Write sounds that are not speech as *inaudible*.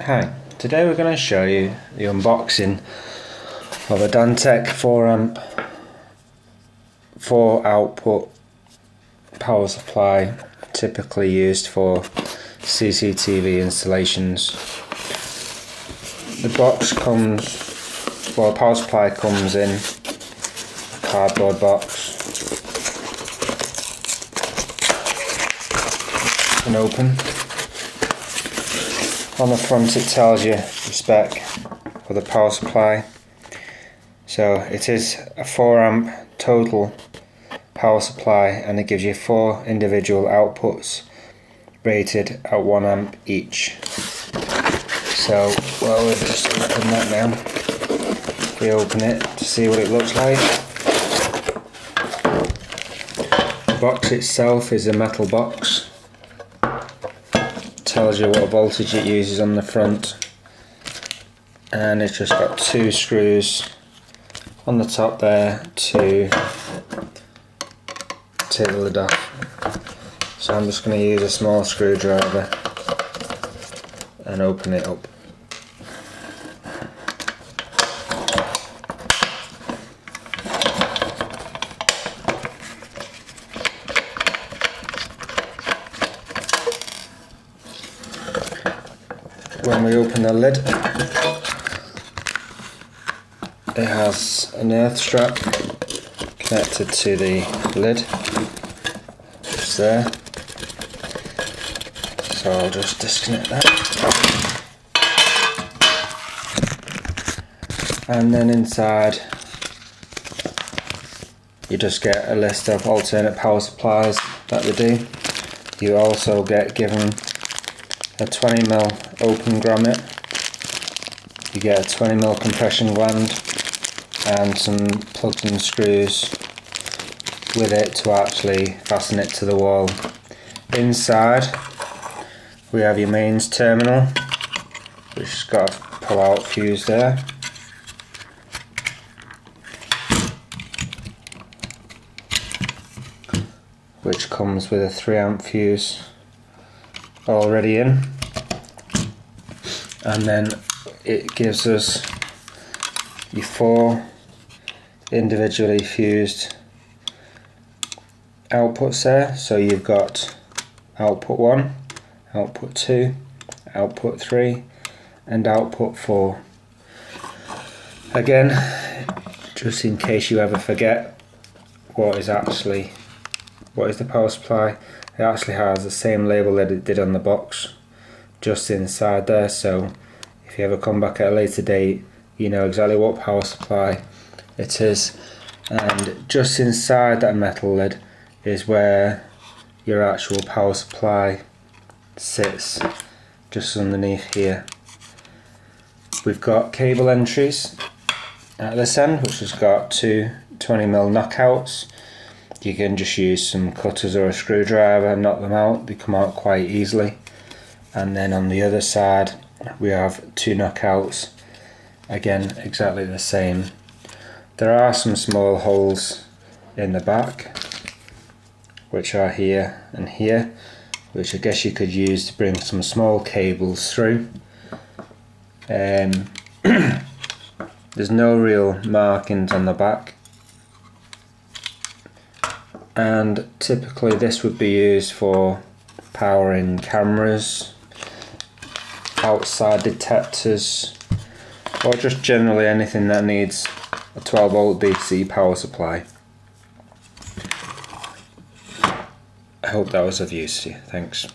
Hi, today we're going to show you the unboxing of a Dantech 4 amp 4 output power supply typically used for CCTV installations. The box comes, well power supply comes in a cardboard box. And open on the front it tells you the spec for the power supply. So it is a 4 amp total power supply and it gives you four individual outputs rated at 1 amp each. So well we'll just open that now. We open it to see what it looks like. The box itself is a metal box tells you what voltage it uses on the front. And it's just got two screws on the top there to take the lid off. So I'm just going to use a small screwdriver and open it up when we open the lid. It has an earth strap connected to the lid. It's there. So I'll just disconnect that. And then inside you just get a list of alternate power supplies that they do. You also get given a 20mm open grommet. You get a 20mm compression gland and some plugs and screws with it to actually fasten it to the wall. Inside we have your mains terminal which has got a pull out fuse there. Which comes with a 3 amp fuse already in. And then it gives us your four individually fused outputs there. So you've got output 1 output 2 output 3 and output 4 again just in case you ever forget what is actually what is the power supply? It actually has the same label that it did on the box just inside there. So if you ever come back at a later date you know exactly what power supply it is. And just inside that metal lid is where your actual power supply sits just underneath here. We've got cable entries at this end which has got two 20mm knockouts you can just use some cutters or a screwdriver and knock them out. They come out quite easily. And then on the other side we have two knockouts. Again exactly the same. There are some small holes in the back which are here and here which I guess you could use to bring some small cables through. Um, *clears throat* there's no real markings on the back and typically this would be used for powering cameras, outside detectors or just generally anything that needs a 12 volt DC power supply. I hope that was of use to you. Thanks.